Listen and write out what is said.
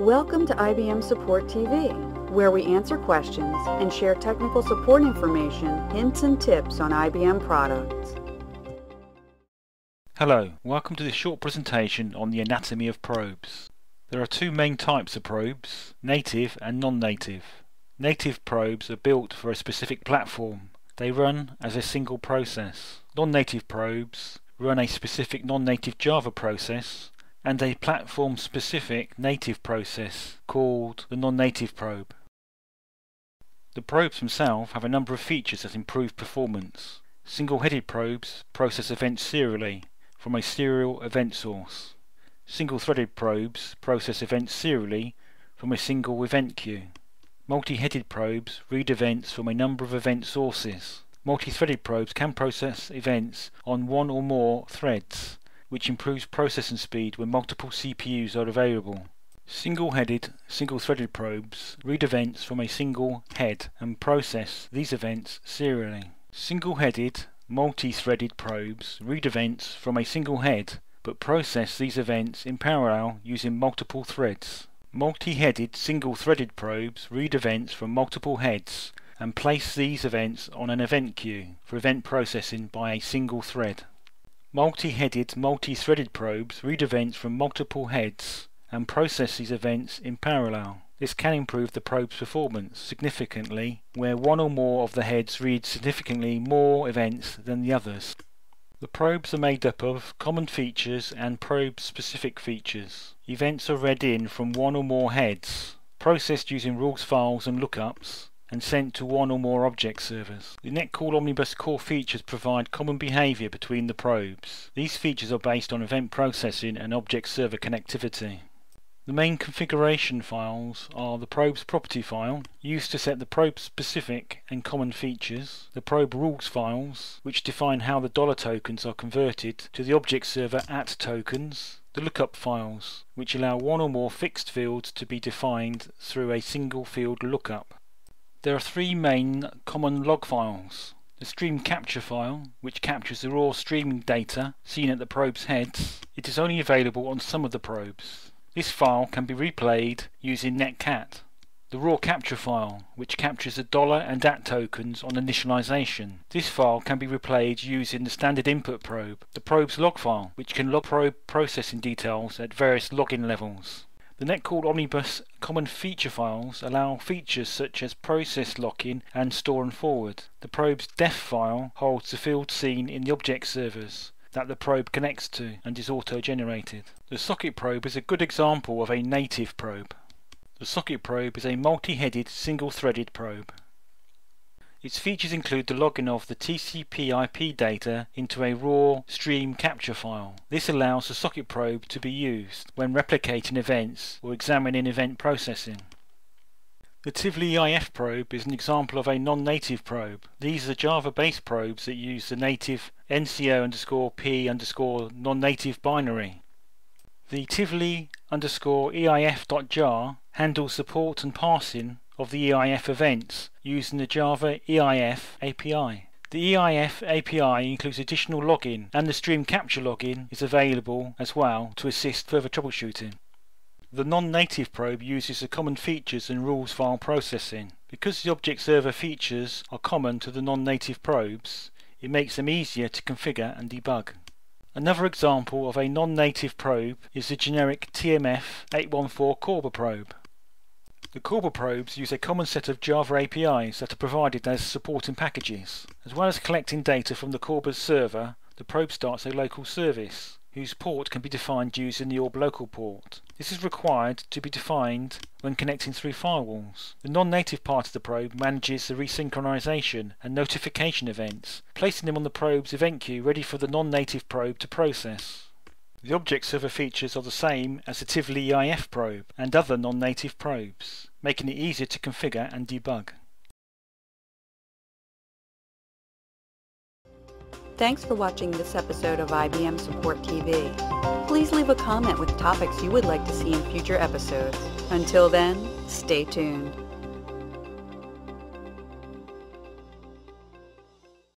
Welcome to IBM Support TV, where we answer questions and share technical support information, hints and tips on IBM products. Hello, welcome to this short presentation on the anatomy of probes. There are two main types of probes, native and non-native. Native probes are built for a specific platform. They run as a single process. Non-native probes run a specific non-native Java process and a platform-specific native process called the non-native probe. The probes themselves have a number of features that improve performance. Single-headed probes process events serially from a serial event source. Single-threaded probes process events serially from a single event queue. Multi-headed probes read events from a number of event sources. Multi-threaded probes can process events on one or more threads which improves processing speed when multiple CPUs are available. Single-headed, single-threaded probes read events from a single head and process these events serially. Single-headed, multi-threaded probes read events from a single head but process these events in parallel using multiple threads. Multi-headed, single-threaded probes read events from multiple heads and place these events on an event queue for event processing by a single thread. Multi-headed, multi-threaded probes read events from multiple heads and process these events in parallel. This can improve the probe's performance significantly where one or more of the heads read significantly more events than the others. The probes are made up of common features and probe-specific features. Events are read in from one or more heads, processed using rules files and lookups, and sent to one or more object servers. The Netcool Omnibus core features provide common behavior between the probes. These features are based on event processing and object server connectivity. The main configuration files are the probe's property file, used to set the probe specific and common features, the probe rules files, which define how the dollar tokens are converted to the object server at tokens, the lookup files, which allow one or more fixed fields to be defined through a single field lookup. There are three main common log files. The stream capture file, which captures the raw streaming data seen at the probe's heads. It is only available on some of the probes. This file can be replayed using netcat. The raw capture file, which captures the dollar and DAT tokens on initialization. This file can be replayed using the standard input probe. The probe's log file, which can log probe processing details at various login levels. The Netcool Omnibus common feature files allow features such as process locking and store and forward. The probe's def file holds the field seen in the object servers that the probe connects to and is auto-generated. The socket probe is a good example of a native probe. The socket probe is a multi-headed single-threaded probe. Its features include the logging of the TCP IP data into a raw stream capture file. This allows the socket probe to be used when replicating events or examining event processing. The Tivoli EIF probe is an example of a non-native probe. These are Java-based probes that use the native NCO underscore P underscore non-native binary. The Tivoli underscore EIF.jar handles support and parsing of the EIF events using the Java EIF API. The EIF API includes additional login and the stream capture login is available as well to assist further troubleshooting. The non-native probe uses the common features and rules file processing. Because the object server features are common to the non-native probes, it makes them easier to configure and debug. Another example of a non-native probe is the generic TMF 814 Corba probe. The Corba probes use a common set of Java APIs that are provided as supporting packages. As well as collecting data from the Corba's server, the probe starts a local service, whose port can be defined using the ORB local port. This is required to be defined when connecting through firewalls. The non-native part of the probe manages the resynchronization and notification events, placing them on the probe's event queue ready for the non-native probe to process. The object server features are the same as the Tivoli EIF probe and other non-native probes, making it easier to configure and debug. Thanks for watching this episode of IBM Support TV. Please leave a comment with topics you would like to see in future episodes. Until then, stay tuned.